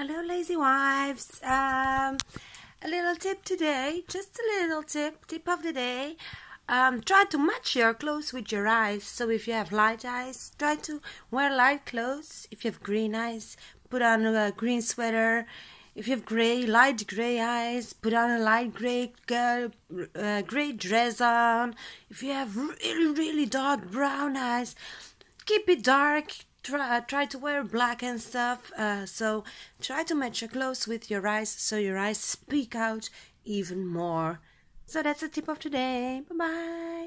Hello, lazy wives. Um, a little tip today, just a little tip, tip of the day. Um, try to match your clothes with your eyes. So if you have light eyes, try to wear light clothes. If you have green eyes, put on a green sweater. If you have gray, light gray eyes, put on a light gray, uh, gray dress on. If you have really, really dark brown eyes, keep it dark try, uh, try to wear black and stuff. Uh, so try to match your clothes with your eyes so your eyes speak out even more. So that's the tip of today. Bye bye.